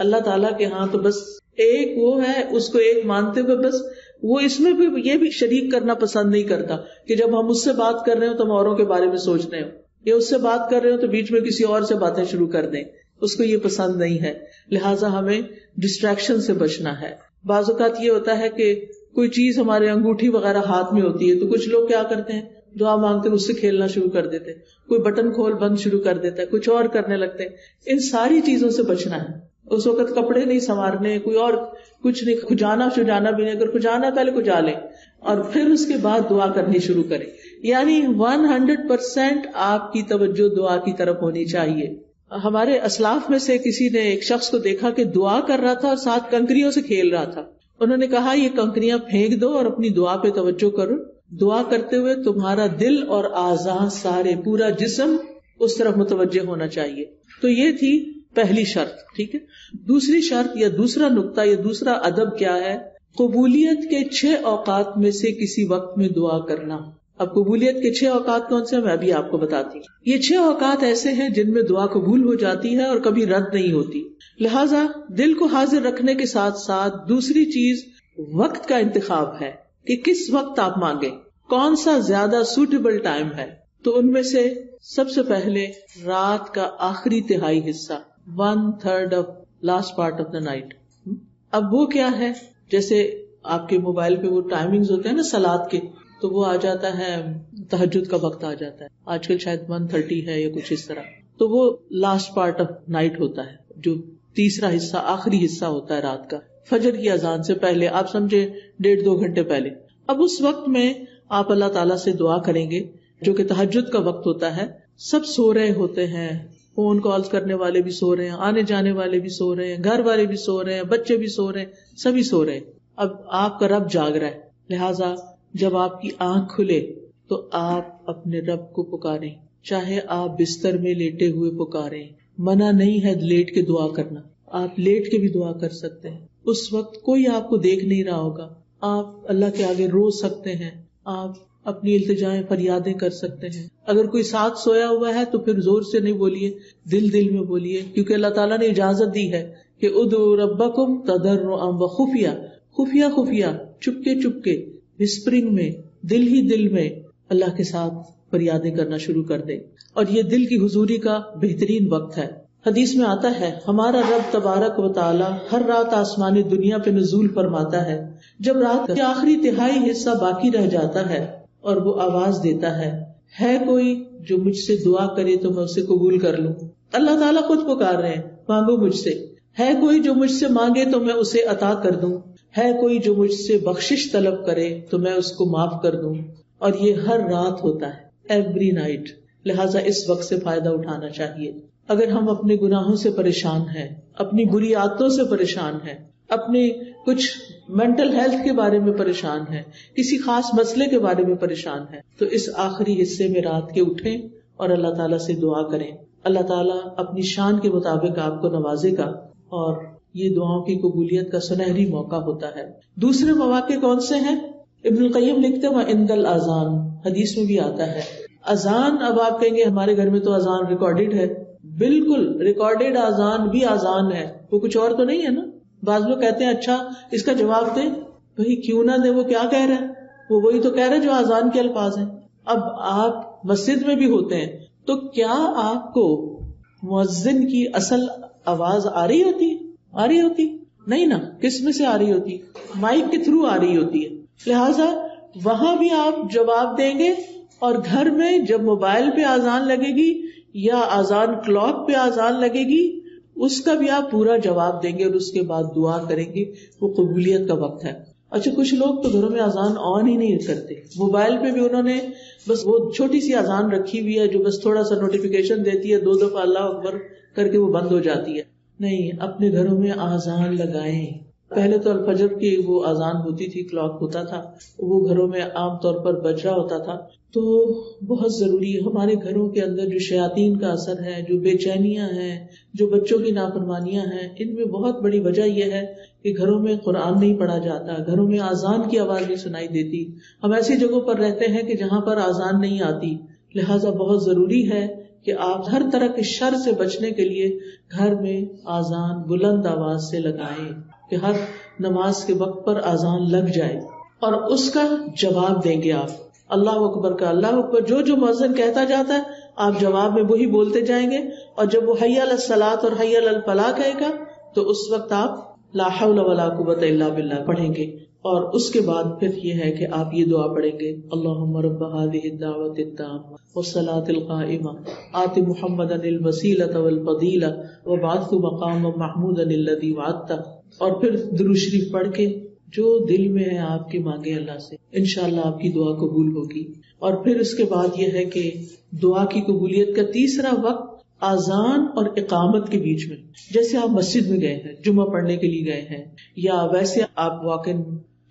अल्लाह ताला के यहाँ तो बस एक वो है, उसको एक मानते हुए बस वो इसमें भी, ये भी शरीक करना पसंद नहीं करता कि जब हम उससे बात कर रहे हो तो हम औरों के बारे में सोच रहे हो। या उससे बात कर रहे हो तो बीच में किसी और से बातें शुरू कर दें। उसको ये पसंद नहीं है। लिहाजा हमें डिस्ट्रैक्शन से बचना है। बाजुकात ये होता है कि कोई चीज़ हमारे अंगूठी वगैरह हाथ में होती है तो कुछ लोग क्या करते हैं? दुआ मांगते उससे खेलना शुरू कर देते हैं। कोई बटन खोल बंद शुरू कर देता है, कुछ और करने लगते हैं। इन सारी चीज़ों से बचना है। उस वक्त कपड़े नहीं संवारने, कोई और कुछ नहीं, खुजाना शुजाना भी नहीं अगर खुजाना पहले खुजा ले। और फिर उसके बाद दुआ करनी शुरू करें। यानी 100 परसेंट आपकी तवज्जो दुआ की तरफ़ होनी चाहिए। हमारे असलाफ में से किसी ने एक शख्स को देखा कि दुआ कर रहा था और साथ कंकरियों से खेल रहा था। उन्होंने कहा, ये कंकरियाँ फेंक दो और अपनी दुआ पे तवज्जो करो। दुआ करते हुए तुम्हारा दिल और आजा सारे पूरा जिस्म उस तरफ़ मुतवजह होना चाहिए। तो ये थी पहली शर्त, ठीक है? दूसरी शर्त या दूसरा नुक्ता या दूसरा अदब क्या है? कबूलियत के छह औकात में से किसी वक्त में दुआ करना। अब कबूलियत के छह औकात कौन से मैं अभी आपको बताती हूँ। ये छह औकात ऐसे हैं जिनमें दुआ कबूल हो जाती है और कभी रद्द नहीं होती। लिहाजा दिल को हाजिर रखने के साथ साथ दूसरी चीज़ वक्त का इंतखाब है कि किस वक्त आप मांगे। कौन सा ज़्यादा सूटेबल टाइम है? तो उनमें से सबसे पहले रात का आखिरी तिहाई हिस्सा one third of last part of the night अब वो क्या है? जैसे आपके मोबाइल पे वो टाइमिंग्स होते हैं ना, सलाद के। तो वो आ जाता है तहजद का वक्त आ जाता है। आजकल शायद वन थर्टी है या कुछ इस तरह। तो वो लास्ट पार्ट ऑफ़ नाइट होता है, जो तीसरा हिस्सा, आखिरी हिस्सा होता है रात का। फजर की अजान से पहले, आप समझे, डेढ़ दो घंटे पहले। अब उस वक्त में आप अल्लाह ताला से दुआ करेंगे, जो कि तहजद का वक्त होता है। सब सो रहे होते हैं फ़ोन कॉल्स करने वाले भी सो रहे हैं, आने जाने वाले भी सो रहे हैं, घर वाले भी सो रहे हैं, बच्चे भी सो रहे हैं, सभी सो रहे हैं। अब आपका रब जाग रहा है, लिहाजा जब आपकी आँख खुले तो आप अपने रब को पुकारें। चाहे आप बिस्तर में लेटे हुए पुकारें। मना नहीं है लेट के दुआ करना। आप लेट के भी दुआ कर सकते हैं। उस वक्त कोई आपको देख नहीं रहा होगा। आप अल्लाह के आगे रो सकते हैं। आप अपनी इल्तजाएँ, फरियादें कर सकते हैं। अगर कोई साथ सोया हुआ है तो फिर ज़ोर से नहीं बोलिए दिल दिल में बोलिए। क्योंकि अल्लाह ताला ने इजाज़त दी है कि उद रब्बकुम तदर खुफिया खुफिया। खुफिया चुपके चुपके विस्परिंग में, दिल ही दिल में अल्लाह के साथ फरियादें करना शुरू कर दे। और ये दिल की हुजूरी का बेहतरीन वक्त है। हदीस में आता है, हमारा रब तबारक व ताला हर रात आसमानी दुनिया पे नजूल फरमाता है। जब रात का आखिरी तिहाई हिस्सा बाकी रह जाता है और वो आवाज़ देता है है कोई जो मुझसे दुआ करे तो मैं उसे कबूल कर लूँ? अल्लाह ताला खुद पुकार रहे हैं, मांगो मुझसे। है कोई जो मुझसे मांगे तो मैं उसे अता कर दूँ? है कोई जो मुझसे बख्शिश तलब करे तो मैं उसको माफ़ कर दूँ। और ये हर रात होता है एवरी नाइट लिहाजा इस वक्त से फ़ायदा उठाना चाहिए। अगर हम अपने गुनाहों से परेशान हैं, अपनी बुरी आदतों से परेशान हैं, अपने कुछ मेंटल हेल्थ के बारे में परेशान है, किसी खास मसले के बारे में परेशान है तो इस आखिरी हिस्से में रात के उठें और अल्लाह ताला से दुआ करें। अल्लाह ताला अपनी शान के मुताबिक आपको नवाजेगा और ये दुआओं की कबूलियत का सुनहरी मौका होता है। दूसरे मौके कौन से हैं? इब्नुल कय्यम लिखते हैं इंदल अजान हदीस में भी आता है। अजान, अब आप कहेंगे, हमारे घर में तो अजान रिकॉर्डेड है। बिल्कुल रिकॉर्डेड अजान भी अजान है। वो कुछ और तो नहीं है ना? बाज लोग कहते हैं अच्छा इसका जवाब दे। भाई, क्यों ना दे? वो क्या कह रहा है? वो वही तो कह रहे जो आजान के अल्फाज है। अब आप मस्जिद में भी होते हैं तो क्या आपको मुअज्जिन की असल आवाज़ आ रही होती? आ रही होती? नहीं ना। किसमें से आ रही होती? माइक के थ्रू आ रही होती है। लिहाजा, वहाँ भी आप जवाब देंगे और घर में जब मोबाइल पे आजान लगेगी या आजान क्लॉक पे आजान लगेगी, उसका भी आप पूरा जवाब देंगे और उसके बाद दुआ करेंगे। वो कबूलियत का वक्त है। अच्छा कुछ लोग तो घरों में अजान ऑन ही नहीं करते। मोबाइल पे भी उन्होंने बस वो छोटी सी अजान रखी हुई है, जो बस थोड़ा सा नोटिफिकेशन देती है, दो दफ़ा अल्लाह अकबर करके वो बंद हो जाती है। नहीं, अपने घरों में आजान लगाएँ। पहले तो अलफजर की वो अजान होती थी, क्लॉक होता था, वो घरों में आमतौर पर बज रहा होता था। तो बहुत ज़रूरी है, हमारे घरों के अंदर जो शयातीन का असर है, जो बेचैनियाँ हैं, जो बच्चों की नाफरमानियाँ हैं, इनमें बहुत बड़ी वजह यह है कि घरों में कुरान नहीं पढ़ा जाता, घरों में आजान की आवाज़ नहीं सुनाई देती। हम ऐसी जगहों पर रहते हैं कि जहाँ पर आजान नहीं आती। लिहाजा बहुत ज़रूरी है कि आप हर तरह के शर से बचने के लिए घर में आजान बुलंद आवाज़ से लगाएँ कि हर नमाज़ के वक्त पर आजान लग जाए। और उसका जवाब देंगे आप। अल्लाह अकबर का, अल्लाह अकबर जो जो मौजन कहता जाता है, आप जवाब में वही बोलते जाएँगे। और जब वो हयाल सलात और हयाल फलाह कहेगा तो उस वक्त आप लाहौलकुबत बिल्ला पढ़ेंगे। और उसके बाद फिर ये है कि आप ये दुआ पढ़ेंगे मकाम महमूद और फिर दुरू शरीफ पढ़ के जो दिल में है आपकी मांगे अल्लाह से इनशाला आपकी दुआ कबूल होगी। और फिर उसके बाद यह है कि दुआ की कबूलियत का तीसरा वक्त आजान और इकामत के बीच में। जैसे आप मस्जिद में गए हैं, जुम्मा पढ़ने के लिए गए हैं, या वैसे आप वाक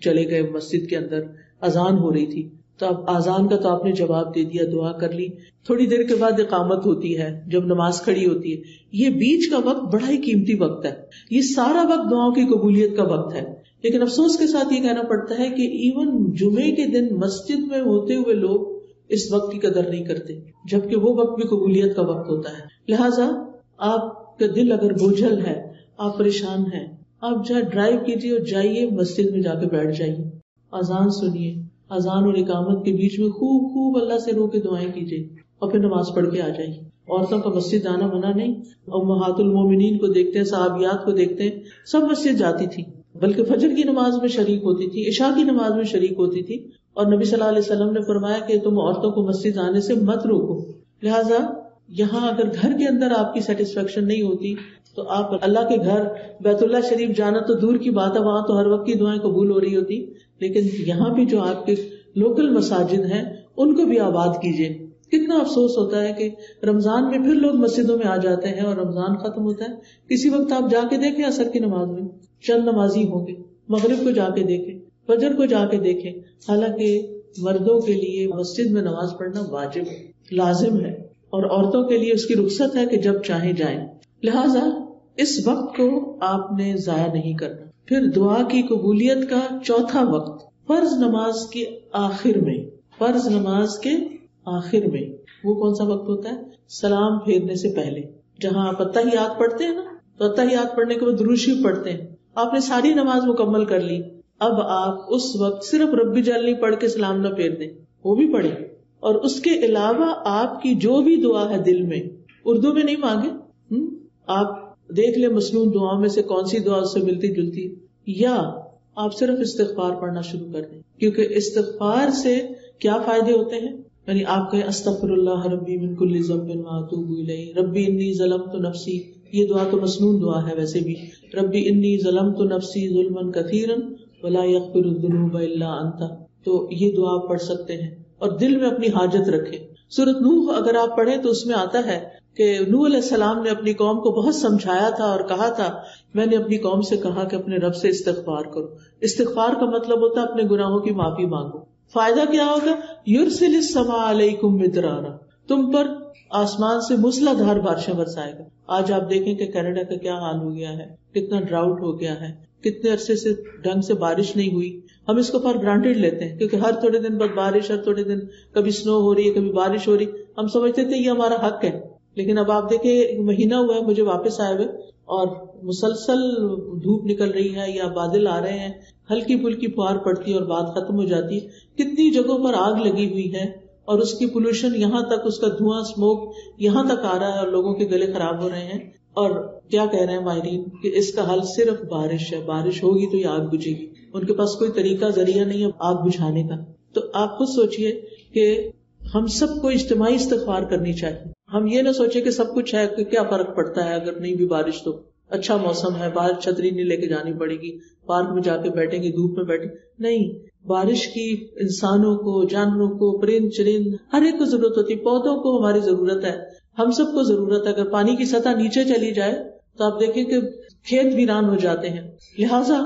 चले गए मस्जिद के अंदर अजान हो रही थी तो अब आजान का तो आपने जवाब दे दिया, दुआ कर ली। थोड़ी देर के बाद इकामत होती है, जब नमाज़ खड़ी होती है। ये बीच का वक्त बड़ा ही कीमती वक्त है। ये सारा वक्त दुआओं की कबूलियत का वक्त है। लेकिन अफसोस के साथ ये कहना पड़ता है कि इवन जुमे के दिन मस्जिद में होते हुए लोग इस वक्त की कदर नहीं करते, जबकि वो वक्त भी कबूलियत का वक्त होता है। लिहाजा आपका दिल अगर बोझल है, आप परेशान हैं, आप जहाँ ड्राइव कीजिए और जाइए, मस्जिद में जाके बैठ जाइए। अजान सुनिए। अजान और इकामत के बीच में खूब खूब अल्लाह से रो के दुआएँ कीजिए और फिर नमाज़ पढ़ के आ जाइए। औरतों का मस्जिद आना मना नहीं। और महातुल मोमिनीन को देखते हैं, साहबियात को देखते हैं, सब मस्जिद जाती थी। बल्कि फजर की नमाज़ में शरीक होती थी ईशा की नमाज़ में शरीक होती थी। और नबी सल्लल्लाहु अलैहि वसल्लम ने फरमाया कि तुम औरतों को मस्जिद आने से मत रोको। लिहाजा यहाँ अगर घर के अंदर आपकी सेटिस्फेक्शन नहीं होती तो आप अल्लाह के घर, बैतुल्ला शरीफ जाना तो दूर की बात है, वहाँ तो हर वक्त की दुआएँ कबूल हो रही होती। लेकिन यहाँ भी जो आपके लोकल मसाजिद हैं, उनको भी आबाद कीजिए। कितना अफसोस होता है कि रमज़ान में फिर लोग मस्जिदों में आ जाते हैं और रमज़ान खत्म होता है। किसी वक्त आप जाके देखें असर की नमाज़ में। चंद नमाजी होंगे, मगरब को जाके देखें, फजर को जाके देखें। हालाँकि मर्दों के लिए मस्जिद में नमाज़ पढ़ना वाजिब है, लाजिम है। और औरतों के लिए उसकी रुख्सत है कि जब चाहे जाएँ। लिहाजा इस वक्त को आपने जाया नहीं करना। फिर दुआ की कबूलियत का चौथा वक्त, फ़र्ज़ नमाज़ के आखिर में, फ़र्ज़ नमाज़ के आखिर में। वो कौन सा वक्त होता है? सलाम फेरने से पहले। जहाँ आप अत्ता ही याद पढ़ते हैं ना तो अत्ता याद पढ़ने के बाद दुरुशी पढ़ते हैं। आपने सारी नमाज़ मुकम्मल कर ली। अब आप उस वक्त सिर्फ़ रब्बी जल नहीं पढ़ के सलाम ना फेर दें। वो भी पढ़े। और उसके अलावा आपकी जो भी दुआ है दिल में, उर्दू में नहीं मांगे? हुँ? हम्म? आप देख ले मसनून दुआ में से कौन सी दुआ उससे मिलती जुलती। या आप सिर्फ़ इस्तफार पढ़ना शुरू कर दें। क्योंकि इस्तफार से क्या फ़ायदे होते हैं? यानी आप कहें व अतूबु इलैहि। रब्बी इन्नी ज़लमतु नफ्सी। ये दुआ तो मसनून दुआ है वैसे भी। रब्बी इन्नी ज़लमतु नफ्सी ज़ुल्मन कथीरन वला तो ये दुआ आप पढ़ सकते हैं। और दिल में अपनी हाजत रखें। सूरत नूह अगर आप पढ़े तो उसमें आता है कि नूह सलाम ने अपनी कौम को बहुत समझाया था और कहा था, मैंने अपनी कौम से कहा कि अपने रब से इस्तफार करो। इस्तफार का मतलब होता है अपने गुनाहों की माफ़ी मांगो। फ़ायदा क्या होगा? युरसिलकुम मिदरारा। तुम पर आसमान से मूसलाधार बारिशें बरसाएगा। आज आप देखें कि कनाडा का क्या हाल हो गया है। कितना ड्राउट हो गया है। कितने अरसे से ढंग से बारिश नहीं हुई। हम इसको फॉर ग्रांटेड लेते हैं, क्योंकि हर थोड़े दिन बाद बारिश, हर थोड़े दिन कभी स्नो हो रही है, कभी बारिश हो रही हम समझते थे ये हमारा हक है। लेकिन अब आप देखें महीना हुआ है, मुझे वापस आए हुए, और मुसलसल धूप निकल रही है, या बादल आ रहे हैं, हल्की फुल्की फुहार पड़ती है और बात खत्म हो जाती है। कितनी जगहों पर आग लगी हुई है, और उसकी पोल्यूशन यहाँ तक, उसका धुआँ स्मोक यहाँ तक आ रहा है, और लोगों के गले खराब हो रहे हैं। और क्या कह रहे हैं माहरीन कि इसका हल सिर्फ़ बारिश है। बारिश होगी तो ये आग बुझेगी। उनके पास कोई तरीका, ज़रिया नहीं है आग बुझाने का। तो आप खुद सोचिए कि हम सबको इज्तमाही इस्तफार करनी चाहिए। हम ये ना सोचे कि सब कुछ है, कि क्या फ़र्क पड़ता है, अगर नहीं भी बारिश तो। अच्छा मौसम है, बाहर छतरी नहीं लेके जानी पड़ेगी, पार्क में जाके बैठेंगे, धूप में बैठे। नहीं, बारिश की इंसानों को, जानवरों को परिंद चरिंद, हर एक को ज़रूरत होती पौधों को हमारी ज़रूरत है। हम सबको ज़रूरत है। अगर पानी की सतह नीचे चली जाए तो आप देखें कि खेत वीरान हो जाते हैं। लिहाजा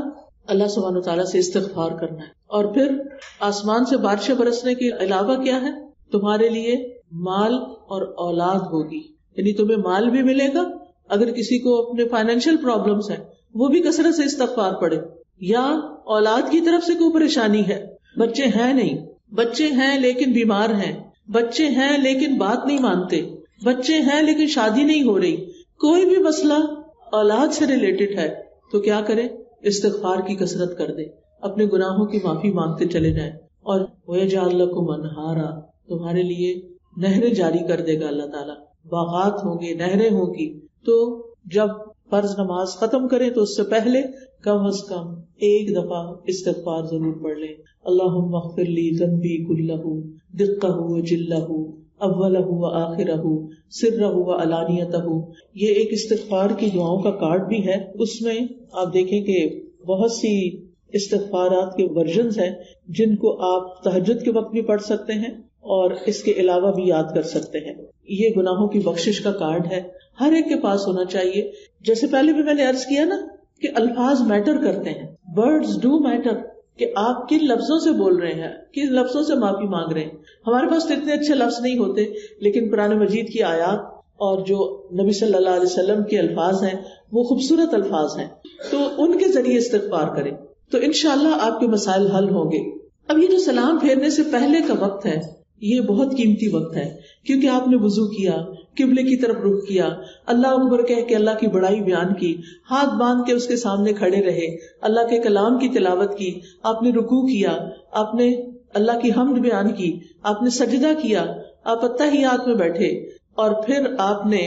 अल्लाह सुबहान तला से इस्तफार करना है। और फिर आसमान से बारिशें बरसने के अलावा क्या है? तुम्हारे लिए माल और औलाद होगी। यानी तुम्हें माल भी मिलेगा, अगर किसी को अपने फाइनेंशियल प्रॉब्लम्स है, वो भी कसरत से इस्तफार पड़े या औलाद की तरफ़ से कोई परेशानी है? बच्चे हैं नहीं। बच्चे हैं लेकिन बीमार हैं। बच्चे हैं लेकिन बात नहीं मानते। बच्चे हैं लेकिन शादी नहीं हो रही। कोई भी मसला औलाद से रिलेटेड है तो क्या करे? इस्तफार की कसरत कर दे, अपने गुनाहों की माफ़ी मांगते चले जाए। और वह जाल को मनहारा तुम्हारे लिए नहरें जारी कर देगा अल्लाह ताला। बागात होंगे, नहरें होंगी। तो जब फ़र्ज़ नमाज़ खत्म करें तो उससे पहले कम अज कम एक दफ़ा इस्तफार ज़रूर पढ़ लें। अल्लाह मगफिरली जम्बी कुल्लहू, दिक्कहू जिल्लहू। अव्वलहू व आखिरहू, सिर्रहू व अलानियतहू। ये एक इस्तफार की दुआओं का कार्ड भी है। उसमें आप देखें कि बहुत सी इस्तफारात के वर्जन हैं, जिनको आप तहजद के वक्त भी पढ़ सकते हैं और इसके अलावा भी याद कर सकते हैं। ये गुनाहों की बख्शिश का कार्ड है। हर एक के पास होना चाहिए। जैसे पहले भी मैंने अर्ज़ किया ना कि अल्फाज मैटर करते हैं। Words do matter. कि आप किन लफ्जों से बोल रहे हैं? किन लफ्जों से माफ़ी मांग रहे हैं? हमारे पास तो इतने अच्छे लफ्ज नहीं होते, लेकिन पुराने मजीद की आयात और जो नबी सल्लल्लाहु अलैहि वसल्लम के अल्फाज हैं, वो खूबसूरत अल्फाज हैं। तो उनके ज़रिए इस्तफार करें। तो इनशाला आपके मसाइल हल होंगे। अब ये जो सलाम फेरने से पहले का वक्त है, ये बहुत कीमती वक्त है, क्योंकि आपने वज़ू किया किबले की तरफ़ रुख किया। अल्लाह अकबर कह के अल्लाह की बड़ाई बयान की। हाथ बाँध के उसके सामने खड़े रहे। अल्लाह के कलाम की तिलावत की। आपने रुकू किया। आपने अल्लाह की हमद बयान की। आपने सजदा किया। आप अत्ताहियात में बैठे। और फिर आपने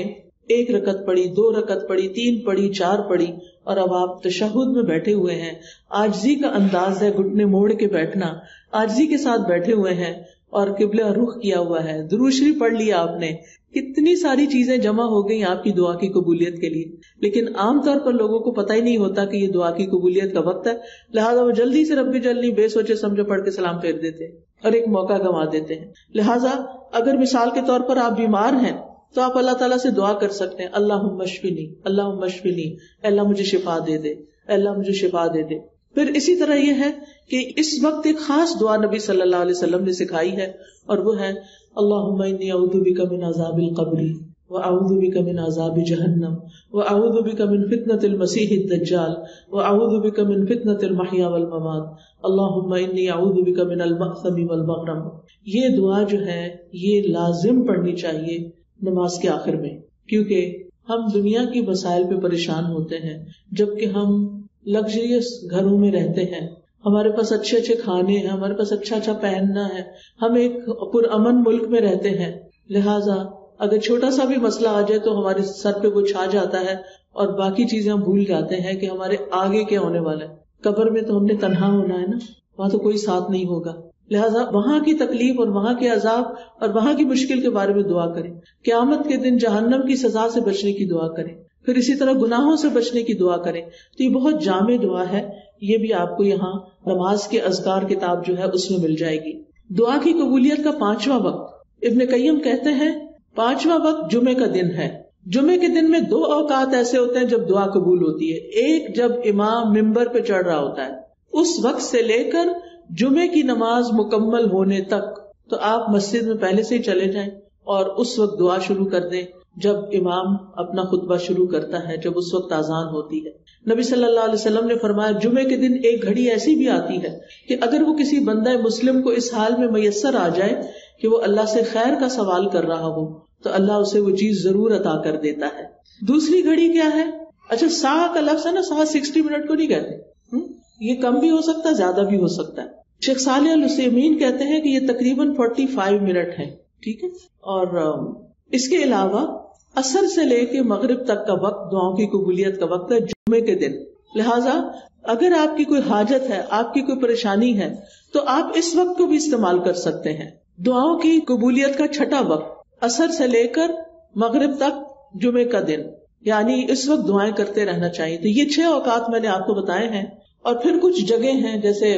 एक रकत पड़ी दो रकत पड़ी तीन पड़ी चार पड़ी और अब आप तशहुद में बैठे हुए हैं। आजजी का अंदाज है घुटने मोड़ के बैठना। आजजी के साथ बैठे हुए हैं। और किबला रुख किया हुआ है। दुरूशरी पढ़ लिया आपने। कितनी सारी चीज़ें जमा हो गई आपकी दुआ की कबूलियत के लिए। लेकिन आमतौर पर लोगों को पता ही नहीं होता कि ये दुआ की कबूलियत का वक्त है। लिहाजा वो जल्दी से रब्बी जल्दी बेसोचे समझो पढ़ के सलाम फेर देते हैं और एक मौका गंवा देते हैं। लिहाजा अगर मिसाल के तौर पर आप बीमार हैं तो आप अल्लाह ताला से दुआ कर सकते हैं अल्लाह मशफिनी अल्लाह मशफिनी अल्लाह मुझे शिफा दे दे अल्लाह मुझे शिफा दे दे। फिर इसी तरह यह है कि इस वक्त एक खास दुआ नबी सल्लल्लाहु अलैहि वसल्लम ने सिखाई है और वो है अल्लाह अजाबिल कब्री व आऊदु अजाब जहन्नम व आऊदु बिका मिन फितनतिल मसीह दज्जाल व आऊदु बिका मिन फितनतिल महया वल ममात अल्लाहुम्मा इन्नी आऊदु बिका मिन अल मखसमी वल मगरम ये दुआ जो है ये लाजिम पढ़नी चाहिए नमाज़ के आखिर में क्योंकि हम दुनिया की वसाइल पे परेशान होते हैं जबकि हम लग्जरियस घरों में रहते हैं हमारे पास अच्छे अच्छे खाने हैं, हमारे पास अच्छा अच्छा पहनना है, हम एक पुरअमन मुल्क में रहते हैं। लिहाजा, अगर छोटा सा भी मसला आ जाए तो हमारे सर पे वो छा जाता है और बाकी चीज़ें हम भूल जाते हैं कि हमारे आगे क्या होने वाला है। कब्र में तो हमने तनहा होना है ना, वहाँ तो कोई साथ नहीं होगा। लिहाजा, वहाँ की तकलीफ़ और वहाँ के अजाब और वहाँ की मुश्किल के बारे में दुआ करें। क्यामत के दिन जहन्नम की सजा से बचने की दुआ करें। फिर इसी तरह गुनाहों से बचने की दुआ करें। तो ये बहुत जामे दुआ है ये भी आपको यहाँ नमाज़ के अजगार किताब जो है उसमें मिल जाएगी। दुआ की कबूलियत का पांचवा वक्त। इब्ने कईम कहते हैं, पांचवा वक्त जुमे का दिन है। जुमे के दिन में दो औकात ऐसे होते हैं जब दुआ कबूल होती है। एक जब इमाम मिंबर पे चढ़ रहा होता है। उस वक्त से लेकर जुमे की नमाज़ मुकम्मल होने तक तो आप मस्जिद में पहले से ही चले जाएँ और उस वक्त दुआ शुरू कर दें। जब इमाम अपना खुतबा शुरू करता है, जब उस वक्त आजान होती है। नबी सल्लल्लाहु अलैहि वसल्लम ने फरमाया, जुमे के दिन एक घड़ी ऐसी भी आती है कि अगर वो किसी बंदा मुस्लिम को इस हाल में मैसर आ जाए कि वो अल्लाह से खैर का सवाल कर रहा हो तो अल्लाह उसे वो चीज़ ज़रूर अता कर देता है। दूसरी घड़ी क्या है? अच्छा साह का लफ्ज है ना साह सिक्सटी मिनट को नहीं कहते। हुँ? ये कम भी हो सकता है, ज़्यादा भी हो सकता है। शेख सालमीन कहते हैं कि ये तकरीबन फोर्टी फाइव मिनट है, ठीक है? और इसके अलावा असर से लेके मगरब तक का वक्त, दुआओं की कबूलियत का वक्त है जुमे के दिन। लिहाजा, अगर आपकी कोई हाजत है, आपकी कोई परेशानी है तो आप इस वक्त को भी इस्तेमाल कर सकते हैं। दुआओं की कबूलियत का छठा वक्त, असर से लेकर मगरब तक जुमे का दिन। यानी इस वक्त दुआएँ करते रहना चाहिए। तो ये छह औकात मैंने आपको बताए हैं, और फिर कुछ जगह हैं, जैसे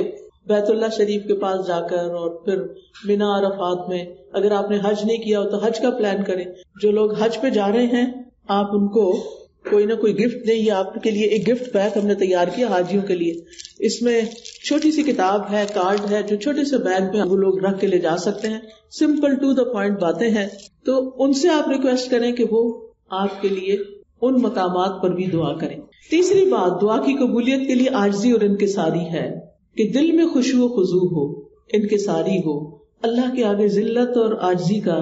बैतुल्ला शरीफ के पास जाकर और फिर बिना अरफात में अगर आपने हज नहीं किया हो तो हज का प्लान करें। जो लोग हज पे जा रहे हैं, आप उनको कोई ना कोई गिफ्ट दें। आपके लिए एक गिफ्ट पैक हमने तैयार किया हाजियों के लिए। इसमें छोटी सी किताब है, कार्ड है, जो छोटे से बैग में वो लोग रख के ले जा सकते हैं। सिंपल टू द पॉइंट बातें हैं। तो उनसे आप रिक्वेस्ट करें कि वो आपके लिए उन मकामात पर भी दुआ करें। तीसरी बात, दुआ की कबूलियत के लिए आजजी और इनके सारी है। कि दिल में खुशबू खुजू हो इनके सारी हो, अल्लाह के आगे जिल्लत और आजी का,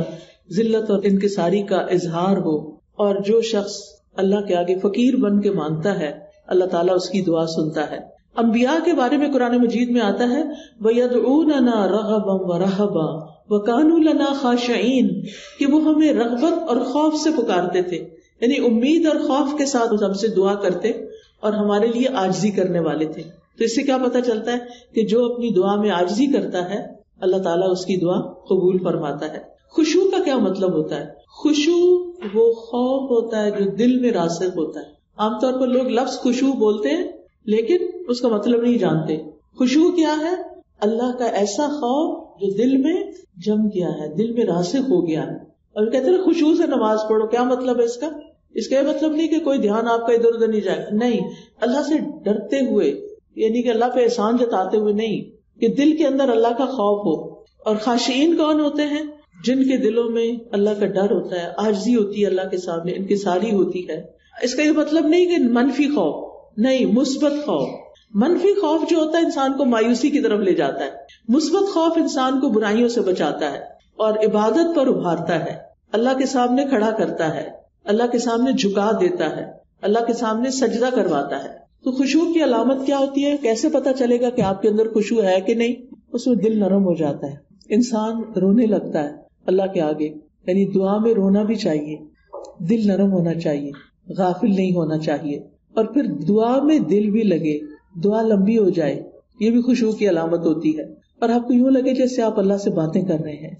जिल्लत और इनके सारी का इजहार हो, और जो शख्स अल्लाह के आगे फकीर बन के माँगता है, अल्लाह ताला उसकी दुआ सुनता है। अम्बिया के बारे में कुरान मजीद में आता है वयदना रहबम व रहबा व कानूलना खाशाइन कि वो हमें रगबत और खौफ से पुकारते थे, यानी उम्मीद और खौफ के साथ हमसे दुआ करते और हमारे लिए आजजी करने वाले थे। तो इससे क्या पता चलता है कि जो अपनी दुआ में आजजी करता है, अल्लाह ताला उसकी दुआ कबूल फरमाता है। खुशबू का क्या मतलब होता है? खुशबू वो खौफ होता है जो दिल में रासिक होता है। आमतौर पर लोग लफ्ज खुशबू बोलते हैं, लेकिन उसका मतलब नहीं जानते। खुशबू क्या है? अल्लाह का ऐसा खौफ जो दिल में जम गया है, दिल में रासिक हो गया है। और कहते हैं खुशबू से नमाज़ पढ़ो, क्या मतलब है इसका? इसका ये मतलब नहीं कि कोई ध्यान आपका इधर उधर नहीं जाए नहीं, अल्लाह से डरते हुए यानी कि अल्लाह पे एहसान जताते हुए नहीं, कि दिल के अंदर अल्लाह का खौफ हो। और खाशीन कौन होते हैं? जिनके दिलों में अल्लाह का डर होता है आजजी होती है अल्लाह के सामने, इनकी सारी होती है। इसका ये मतलब नहीं कि मनफी खौफ, नहीं, मुस्बत खौफ। मनफी खौफ जो होता है, इंसान को मायूसी की तरफ़ ले जाता है। मुस्बत खौफ इंसान को बुराइयों से बचाता है और इबादत पर उभारता है। अल्लाह के सामने खड़ा करता है, अल्लाह के सामने झुका देता है, अल्लाह के सामने सजदा करवाता है। तो खुशबू की अलामत क्या होती है? कैसे पता चलेगा कि आपके अंदर खुशबू है कि नहीं? उसमें दिल नरम हो जाता है। इंसान रोने लगता है अल्लाह के आगे। यानी दुआ में रोना भी चाहिए। दिल नरम होना चाहिए। गाफिल नहीं होना चाहिए। और फिर दुआ में दिल भी लगे। दुआ लंबी हो जाए। ये भी खुशबू की अलामत होती है। और आपको यूँ लगे जैसे आप अल्लाह से बातें कर रहे हैं।